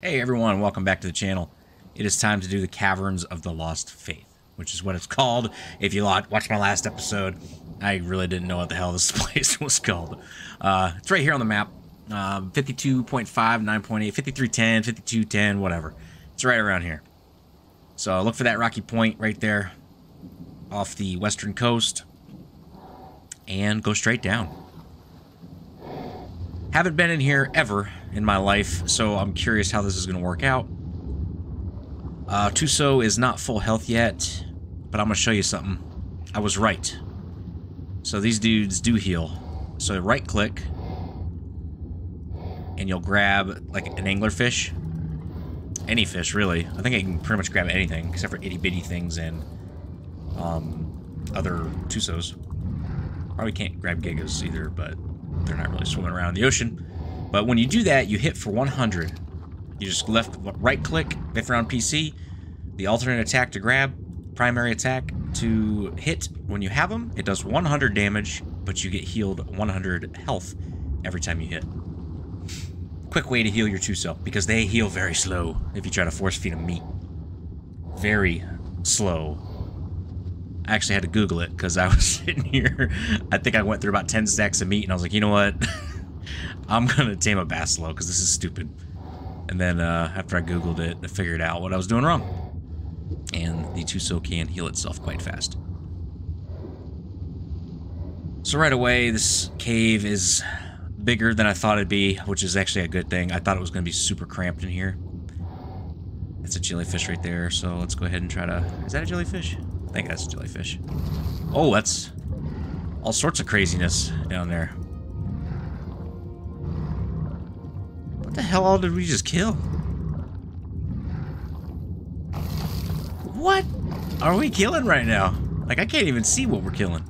Hey everyone, welcome back to the channel. It is time to do the Caverns of the Lost Faith, which is what it's called. If you watched my last episode, I really didn't know what the hell this place was called. Uh, it's right here on the map. Uh, 52.5, 9.8, 5310, 5210, whatever. It's right around here. So look for that rocky point right there off the western coast and go straight down. Haven't been in here ever in my life, so I'm curious how this is going to work out. Uh, Tuso is not full health yet, but I'm going to show you something. I was right. So these dudes do heal. So right click, and you'll grab like an anglerfish. Any fish, really. I think I can pretty much grab anything, except for itty-bitty things and um, other Tusos. Probably can't grab Gigas either, but they're not really swimming around in the ocean. But when you do that, you hit for 100. You just left right click if you're on PC, the alternate attack to grab, primary attack to hit when you have them. It does 100 damage, but you get healed 100 health every time you hit. Quick way to heal your Tuso, because they heal very slow if you try to force feed them meat. Very slow. I actually had to Google it because I was sitting here. I think I went through about 10 stacks of meat and I was like, you know what? I'm to tame a Basilo because this is stupid. And then uh, after I Googled it, I figured out what I was doing wrong. And the Tuso can heal itself quite fast. So right away, this cave is bigger than I thought it'd be, which is actually a good thing. I thought it was going to be super cramped in here. That's a jellyfish right there, so let's go ahead and try to... Is that a jellyfish? I think that's a jellyfish. Oh, that's all sorts of craziness down there. The hell all did we just kill? What are we killing right now? Like, I can't even see what we're killing.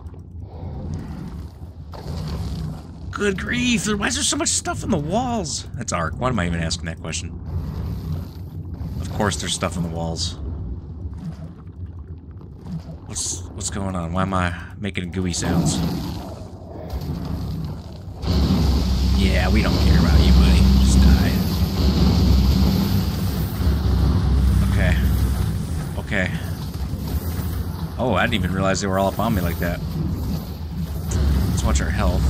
Good grief, why is there so much stuff in the walls? That's Ark. Why am I even asking that question? Of course there's stuff in the walls. What's what's going on? Why am I making gooey sounds? Yeah, we don't care about you, buddy. Just die. Okay. Okay. Oh, I didn't even realize they were all up on me like that. Let's watch our health.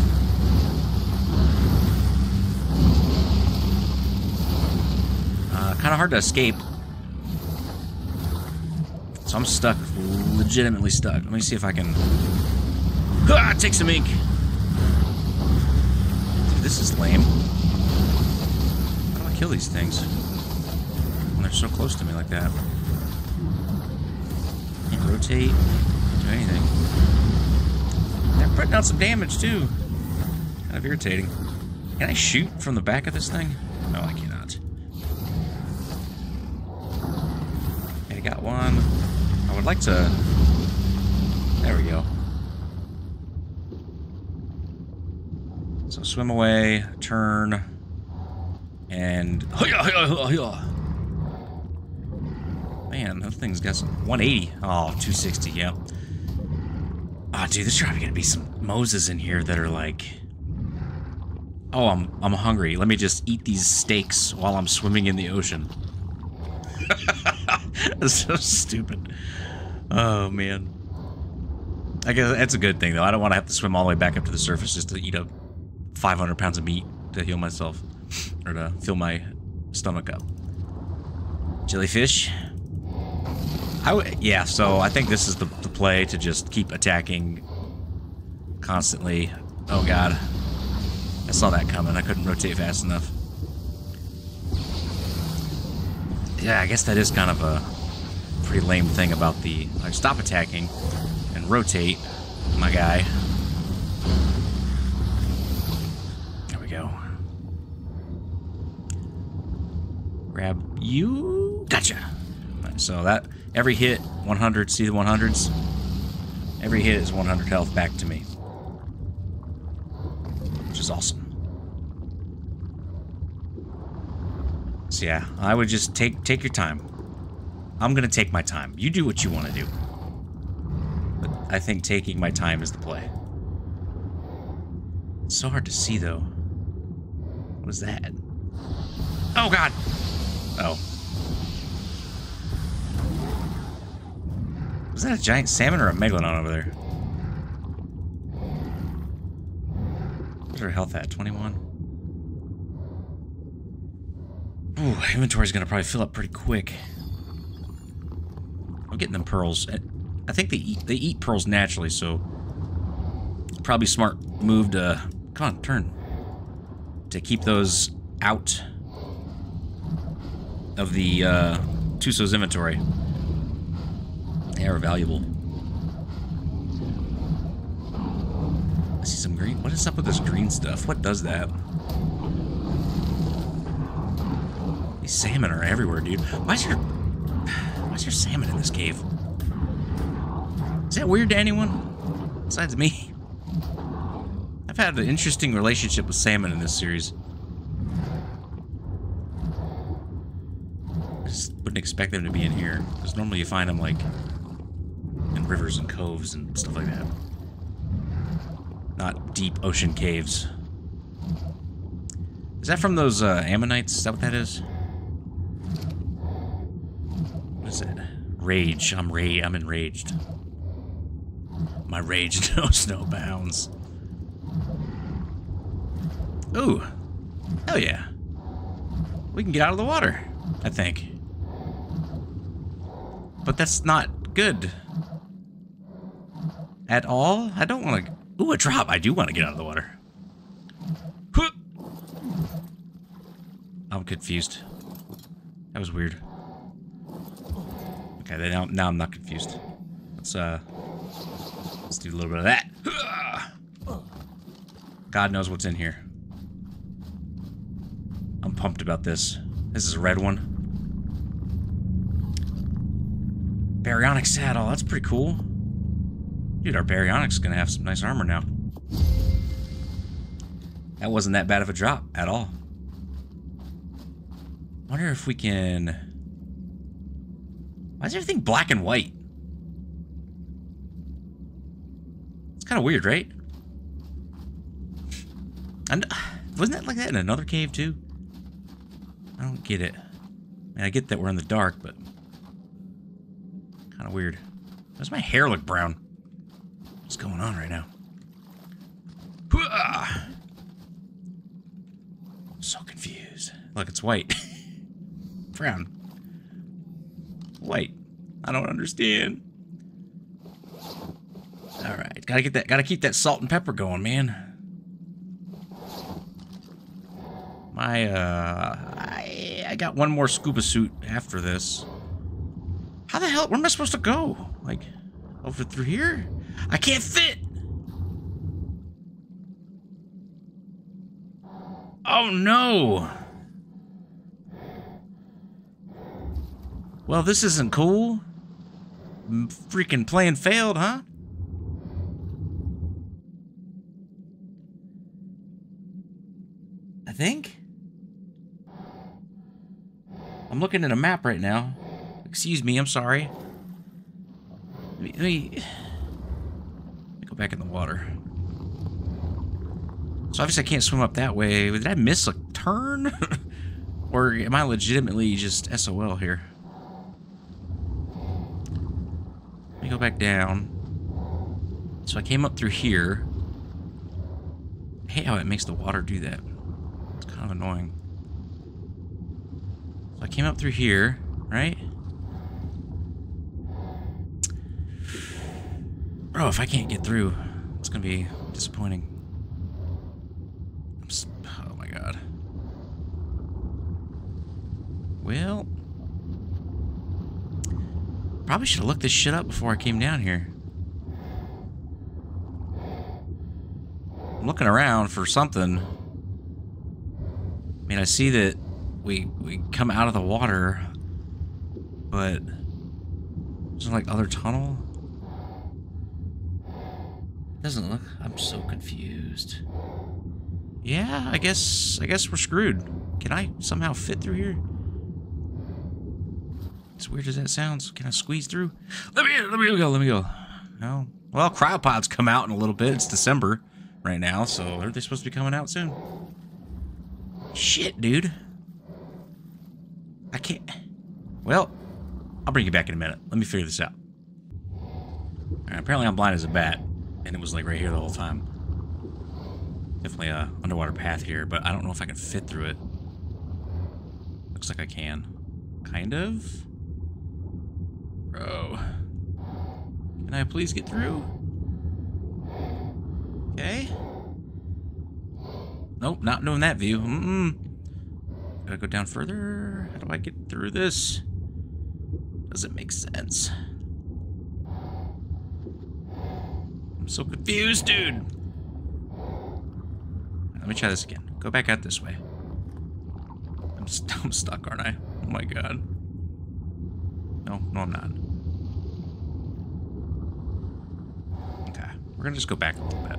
Uh, kind of hard to escape. So I'm stuck, legitimately stuck. Let me see if I can... Ah, take some ink! Dude, this is lame. How do I kill these things? When they're so close to me like that. Rotate, do anything. They're putting out some damage, too. Kind of irritating. Can I shoot from the back of this thing? No, I cannot. I got one. I would like to... There we go. So swim away, turn, and... Man, that thing's got some... 180. Oh, 260, yep. Oh, dude, there's probably gonna be some Mosas in here that are like... Oh, I'm, I'm hungry. Let me just eat these steaks while I'm swimming in the ocean. That's so stupid. Oh, man. I guess that's a good thing, though. I don't want to have to swim all the way back up to the surface just to eat up 500 pounds of meat to heal myself. Or to fill my stomach up. Jellyfish. I yeah, so I think this is the, the play to just keep attacking constantly. Oh, God. I saw that coming. I couldn't rotate fast enough. Yeah, I guess that is kind of a pretty lame thing about the... Like, stop attacking and rotate, my guy. There we go. Grab you. Gotcha. So that, every hit, 100, see the 100s? Every hit is 100 health back to me. Which is awesome. So yeah, I would just take take your time. I'm gonna take my time. You do what you want to do. But I think taking my time is the play. It's so hard to see though. What is that? Oh god! Oh. Was that a giant salmon or a megalodon over there? Where's our health at? 21? Ooh, inventory's gonna probably fill up pretty quick. I'm getting them pearls. I think they eat they eat pearls naturally, so probably smart move to come on, turn. To keep those out of the uh, Tuso's inventory. They are valuable. I see some green. What is up with this green stuff? What does that? These salmon are everywhere, dude. Why Why's your why's your salmon in this cave? Is that weird to anyone? Besides me? I've had an interesting relationship with salmon in this series. I just wouldn't expect them to be in here. Because normally you find them, like, in rivers and coves and stuff like that. Not deep ocean caves. Is that from those uh, ammonites? Is that what that is? What is that? Rage. I'm ra I'm enraged. My rage knows no bounds. Ooh. Hell yeah. We can get out of the water, I think. But that's not good. At all? I don't want to... Ooh, a drop. I do want to get out of the water. I'm confused. That was weird. Okay, now, now I'm not confused. Let's, uh... Let's do a little bit of that. God knows what's in here. I'm pumped about this. This is a red one. Baryonyx saddle. That's pretty cool. Dude, our Baryonyx gonna have some nice armor now. That wasn't that bad of a drop at all. Wonder if we can... Why is everything black and white? It's kind of weird, right? And uh, wasn't that like that in another cave too? I don't get it. I mean, I get that we're in the dark, but kind of weird. Why does my hair look brown? Going on right now? So confused. Look, it's white. Brown. White. I don't understand. All right, gotta get that. Gotta keep that salt and pepper going, man. My uh, I I got one more scuba suit after this. How the hell? Where am I supposed to go? Like over through here? I can't fit. Oh no. Well, this isn't cool. Freaking plan failed, huh? I think. I'm looking at a map right now. Excuse me, I'm sorry. Let me, let me, back in the water. So obviously I can't swim up that way. Did I miss a turn? or am I legitimately just SOL here? Let me go back down. So I came up through here. I hate how it makes the water do that. It's kind of annoying. So I came up through here, right? Bro, if I can't get through, it's gonna be disappointing. oh my god. Well, probably should have looked this shit up before I came down here. I'm looking around for something. I mean, I see that we we come out of the water, but there's like other tunnel. Doesn't look... I'm so confused. Yeah, I guess... I guess we're screwed. Can I somehow fit through here? As weird as that sounds, can I squeeze through? Let me let me go, let me go. No. Well, cryopods come out in a little bit. It's December right now, so are they supposed to be coming out soon? Shit, dude. I can't. Well, I'll bring you back in a minute. Let me figure this out. Right, apparently I'm blind as a bat, and it was like right here the whole time. Definitely a underwater path here, but I don't know if I can fit through it. Looks like I can. Kind of? Bro. Can I please get through? Okay. Nope, not knowing that view. Mm -mm. Gotta go down further. How do I get through this? Does it make sense? I'm so confused, dude. Let me try this again. Go back out this way. I'm, st I'm stuck, aren't I? Oh my god. No, no I'm not. Okay, we're gonna just go back a little bit.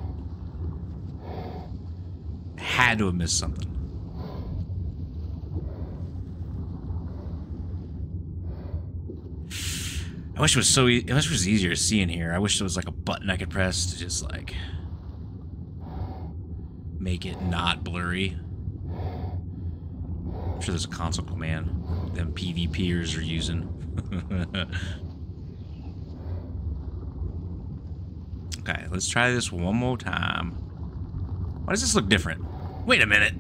Had to have missed something. I wish it was so. E I wish it was easier to see in here. I wish there was like a button I could press to just like make it not blurry. I'm sure there's a console command them PvPers are using. okay, let's try this one more time. Why does this look different? Wait a minute.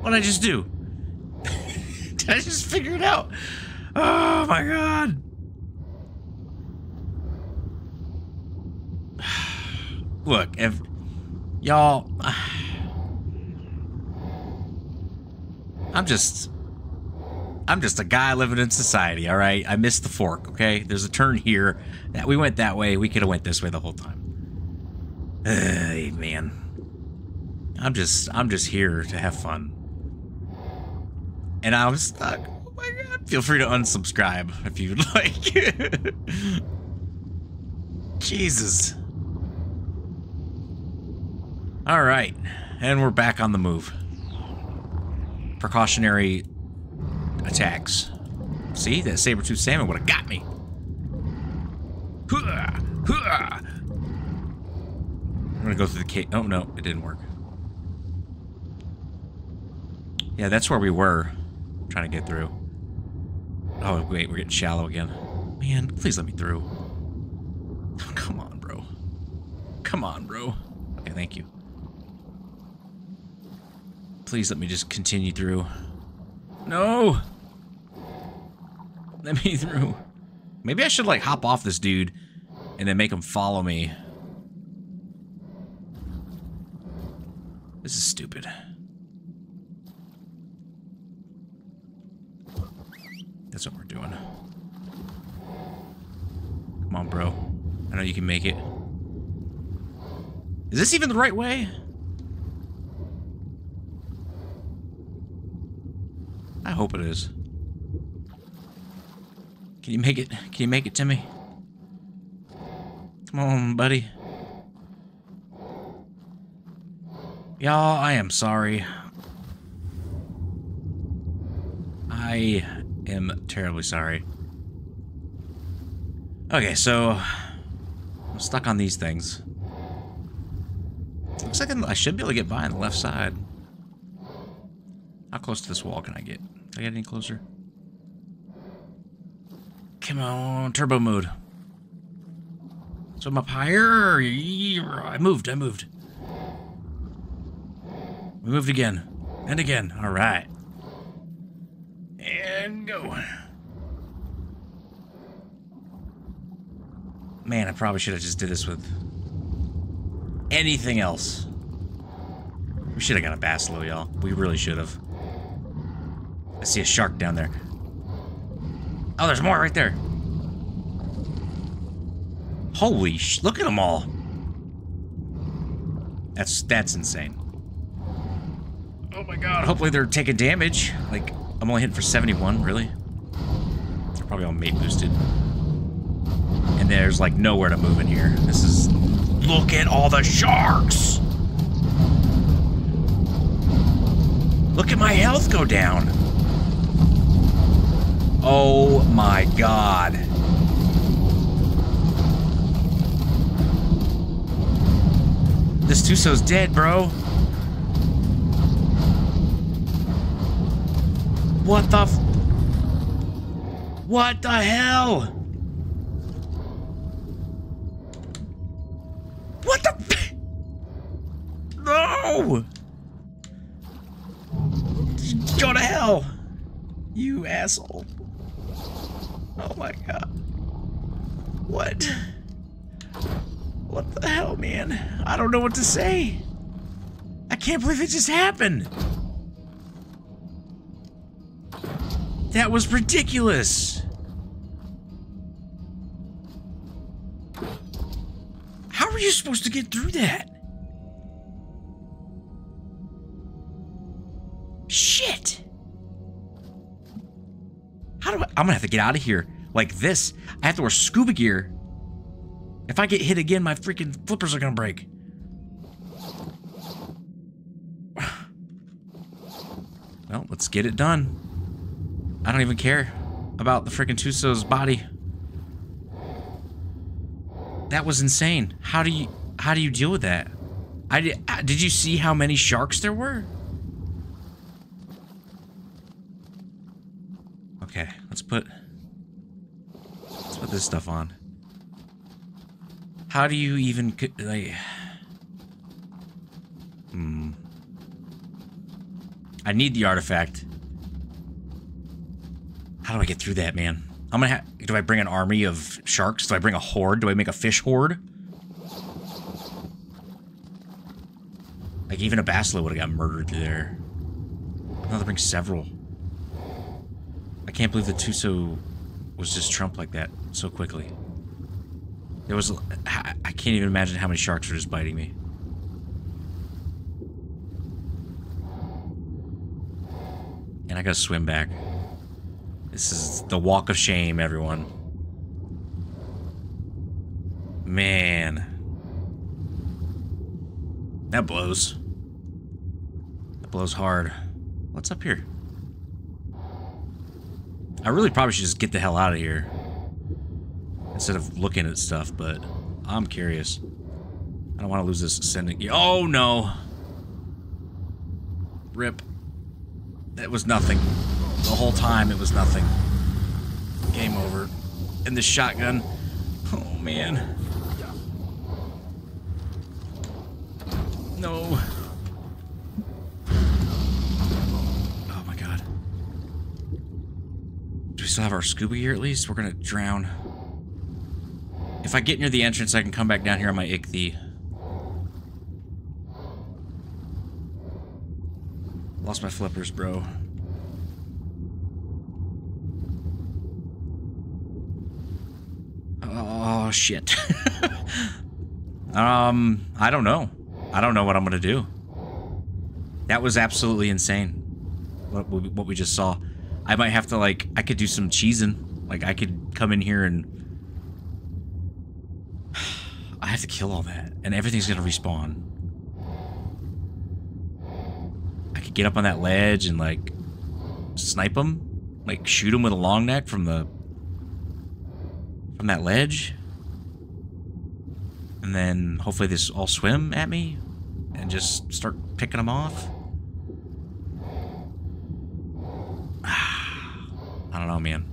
What did I just do? did I just figure it out? Oh my god. Look, if y'all I'm just I'm just a guy living in society, all right? I missed the fork, okay? There's a turn here. That we went that way. We could have went this way the whole time. Hey, man. I'm just I'm just here to have fun. And I'm stuck. Feel free to unsubscribe if you'd like. Jesus. Alright, and we're back on the move. Precautionary attacks. See, that saber-tooth salmon would have got me. I'm gonna go through the cave. Oh, no, it didn't work. Yeah, that's where we were trying to get through. Oh, wait, we're getting shallow again. Man, please let me through. Oh, come on, bro. Come on, bro. Okay, thank you. Please let me just continue through. No! Let me through. Maybe I should, like, hop off this dude and then make him follow me. This is stupid. That's what we're doing. Come on, bro. I know you can make it. Is this even the right way? I hope it is. Can you make it? Can you make it to me? Come on, buddy. Y'all, I am sorry. I am terribly sorry. Okay, so I'm stuck on these things. Looks like I should be able to get by on the left side. How close to this wall can I get? Can I get any closer? Come on, turbo mode. So I'm up higher. I moved, I moved. We moved again. And again. All right and go. Man, I probably should have just did this with anything else. We should have got a Basilo, y'all. We really should have. I see a shark down there. Oh, there's more right there. Holy sh! Look at them all. That's that's insane. Oh my god! Hopefully they're taking damage. Like I'm only hitting for 71, really? They're probably all mate boosted. And there's like nowhere to move in here. This is... Look at all the sharks! Look at my health go down. Oh my god. This Tuso's dead, bro. What the What the hell? What the No! Go to hell! You asshole. Oh my god. What? What the hell, man? I don't know what to say. I can't believe it just happened. That was ridiculous. How are you supposed to get through that? Shit. How do I... I'm gonna have to get out of here. Like this. I have to wear scuba gear. If I get hit again, my freaking flippers are gonna break. Well, let's get it done. I don't even care about the freaking Tuso's body. That was insane. How do you how do you deal with that? I did, did you see how many sharks there were? Okay, let's put let's put this stuff on. How do you even like? Hmm. I need the artifact. How do I get through that, man? I'm gonna have. Do I bring an army of sharks? Do I bring a horde? Do I make a fish horde? Like even a Basilo would have got murdered there. Have to bring several. I can't believe the Tuso was just trumped like that so quickly. There was... I can't even imagine how many sharks were just biting me. And I gotta swim back. This is the walk of shame, everyone. Man. That blows. That blows hard. What's up here? I really probably should just get the hell out of here. Instead of looking at stuff, but I'm curious. I don't want to lose this ascending. Oh no! Rip. That was nothing. The whole time it was nothing. Game over. And the shotgun. Oh man. No. Oh my god. Do we still have our scuba gear at least? We're gonna drown. If I get near the entrance, I can come back down here on my Ichthy. Lost my flippers, bro. Oh, shit. um, I don't know. I don't know what I'm gonna do. That was absolutely insane. What, what we just saw. I might have to, like, I could do some cheesing. Like, I could come in here and I have to kill all that, and everything's gonna respawn. I could get up on that ledge and like snipe them, like shoot them with a long neck from the from that ledge, and then hopefully this all swim at me and just start picking them off. I don't know, man.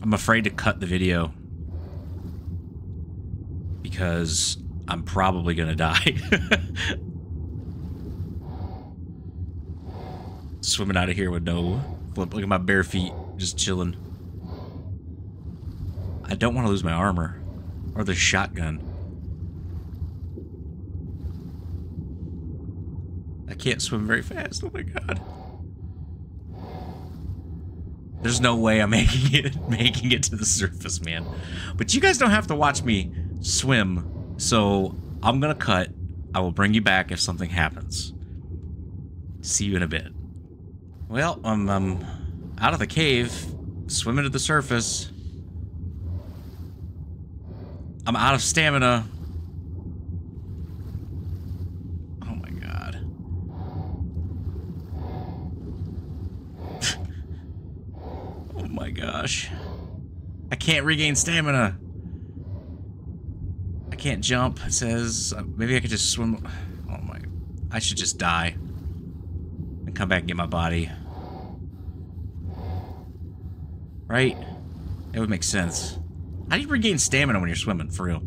I'm afraid to cut the video because I'm probably gonna die. Swimming out of here with no. Look at my bare feet, just chilling. I don't want to lose my armor or the shotgun. I can't swim very fast. Oh my god. There's no way I'm making it making it to the surface, man. But you guys don't have to watch me swim. So I'm gonna cut. I will bring you back if something happens. See you in a bit. Well, I'm, I'm out of the cave, swimming to the surface. I'm out of stamina. Oh my god. oh my gosh. I can't regain stamina I can't jump. It says uh, maybe I could just swim. Oh my! I should just die and come back and get my body. Right? It would make sense. How do you regain stamina when you're swimming, for real?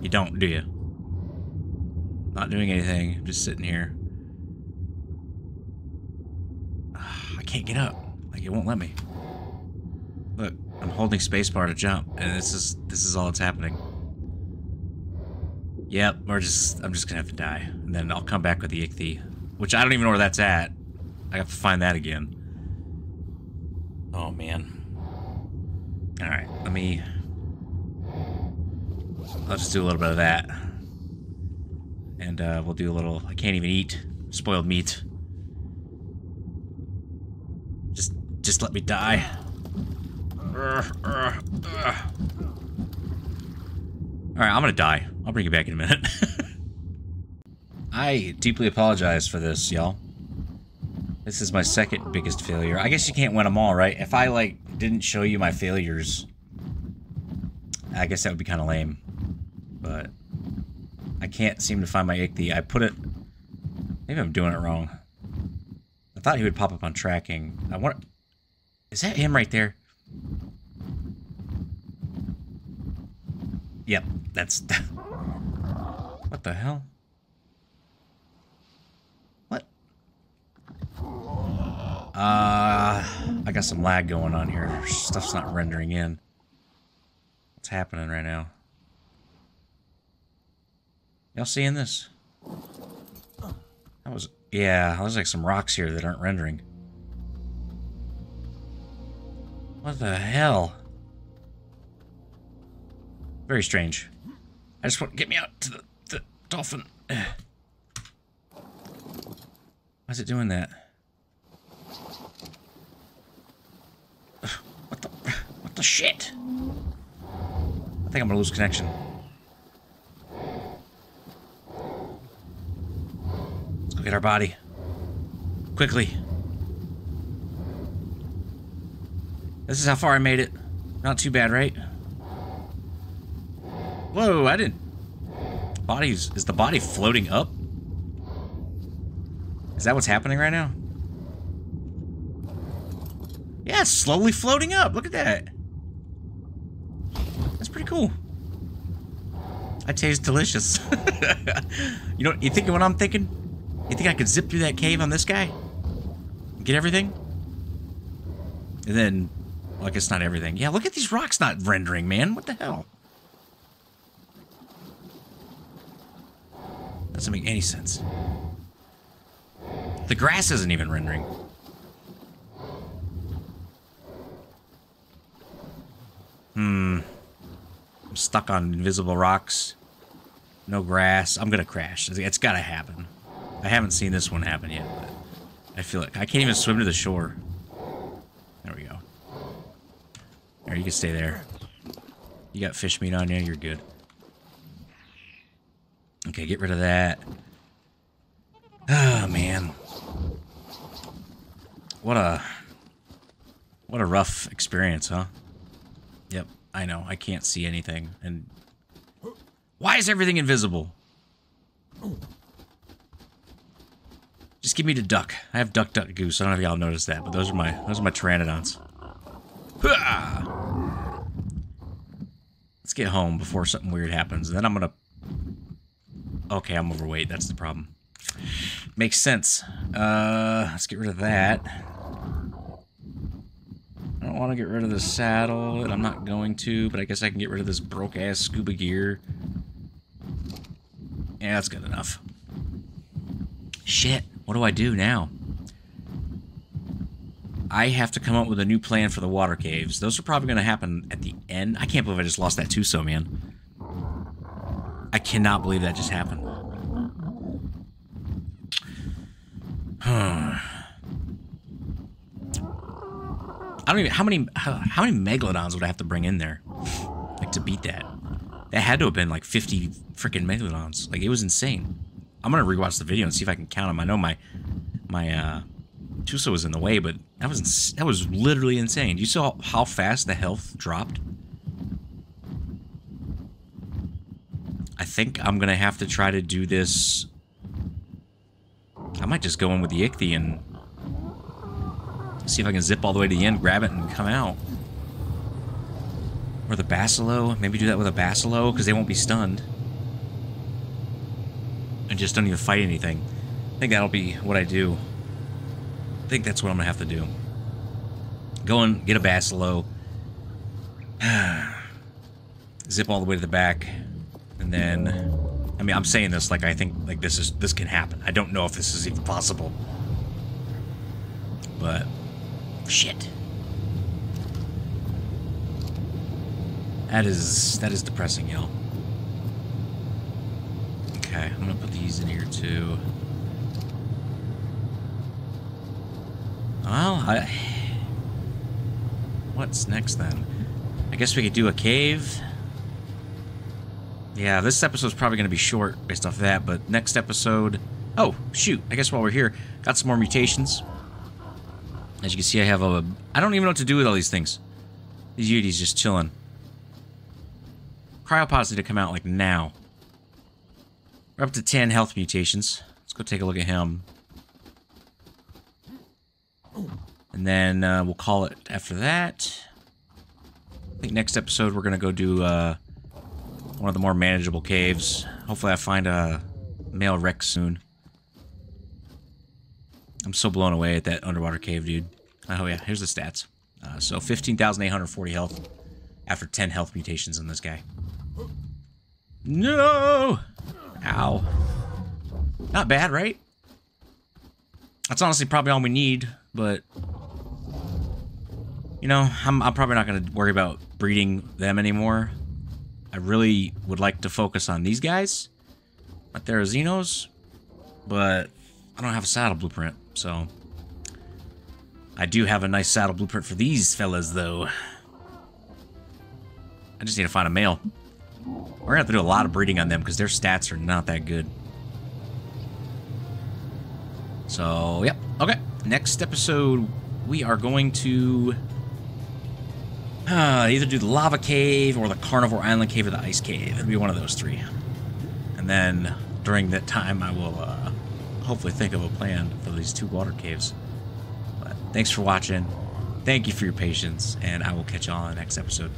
You don't, do you? Not doing anything, I'm just sitting here. I can't get up. Like, it won't let me. Look, I'm holding spacebar to jump, and this is this is all that's happening. Yep, we're just I'm just gonna have to die. And then I'll come back with the Ichthy. Which I don't even know where that's at. I have to find that again. Oh man. Alright, let me I'll just do a little bit of that. And uh, we'll do a little I can't even eat spoiled meat. Just just let me die. Alright, I'm gonna die. I'll bring you back in a minute. I deeply apologize for this, y'all. This is my second biggest failure. I guess you can't win them all, right? If I, like, didn't show you my failures, I guess that would be kind of lame. But I can't seem to find my Ichthy. I put it... Maybe I'm doing it wrong. I thought he would pop up on tracking. I want... Is that him right there? Yep, that's... what the hell? What? Uh, I got some lag going on here. Stuff's not rendering in. What's happening right now? Y'all seeing this? That was... Yeah, there's like some rocks here that aren't rendering. What the hell? Very strange. I just want to get me out to the, the dolphin. Why is it doing that? What the what the shit? I think I'm gonna lose connection. Go get our body. Quickly. This is how far I made it. Not too bad, right? Whoa, I didn't... Bodies... Is the body floating up? Is that what's happening right now? Yeah, it's slowly floating up. Look at that. That's pretty cool. That tastes delicious. you know, you think of what I'm thinking? You think I could zip through that cave on this guy? Get everything? And then, well, I guess not everything. Yeah, look at these rocks not rendering, man. What the hell? Doesn't make any sense. The grass isn't even rendering. Hmm. I'm stuck on invisible rocks. No grass. I'm gonna crash. It's gotta happen. I haven't seen this one happen yet, but I feel like I can't even swim to the shore. There we go. There, you can stay there. You got fish meat on you, you're good. Okay, get rid of that. Oh, man. What a... What a rough experience, huh? Yep, I know. I can't see anything. And... Why is everything invisible? Give me the duck. I have duck, duck, goose. I don't know if y'all noticed that, but those are my those are my pteranodons. Let's get home before something weird happens. And then I'm gonna Okay, I'm overweight. That's the problem. Makes sense. Uh, let's get rid of that. I don't want to get rid of the saddle, and I'm not going to, but I guess I can get rid of this broke-ass scuba gear. Yeah, that's good enough. Shit, what do I do now? I have to come up with a new plan for the water caves. Those are probably going to happen at the end. I can't believe I just lost that Tuso, man. I cannot believe that just happened. I don't even how many how, how, many megalodons would I have to bring in there like to beat that? That had to have been like 50 freaking megalodons. Like it was insane. I'm gonna rewatch the video and see if I can count them. I know my my uh Tuso was in the way, but that was that was literally insane. You saw how fast the health dropped. I think I'm gonna have to try to do this. I might just go in with the Ichthy and see if I can zip all the way to the end, grab it, and come out. Or the Basilo. Maybe do that with a Basilo, because they won't be stunned. Just don't even fight anything. I think that'll be what I do. I think that's what I'm going to have to do. Go and get a Basilo. Zip all the way to the back. And then... I mean, I'm saying this like I think like this is this can happen. I don't know if this is even possible. But... Shit. That is that is depressing, y'all. Okay, I'm gonna put these in here too. Well, I... What's next then? I guess we could do a cave. Yeah, this episode's probably going to be short based off of that, but next episode... Oh, shoot. I guess while we're here, got some more mutations. As you can see, I have a... I don't even know what to do with all these things. These Yetis just chilling. Cryopods need to come out, like, now. We're up to 10 health mutations. Let's go take a look at him. And then uh, we'll call it after that. I think next episode we're going to go do uh, one of the more manageable caves. Hopefully I find a male Rex soon. I'm so blown away at that underwater cave, dude. Oh yeah, here's the stats. Uh, so 15,840 health after 10 health mutations on this guy. No! Ow. Not bad, right? That's honestly probably all we need, but... You know, I'm, I'm probably not going to worry about breeding them anymore. I really would like to focus on these guys. My Therizinos. But I don't have a saddle blueprint, so... I do have a nice saddle blueprint for these fellas, though. I just need to find a male. We're gonna have to do a lot of breeding on them because their stats are not that good. So, yep. Okay. Next episode, we are going to uh, either do the lava cave or the carnivore island cave or the ice cave. It'll be one of those three. And then during that time, I will uh, hopefully think of a plan for these two water caves. But thanks for watching. Thank you for your patience, and I will catch you all on the next episode.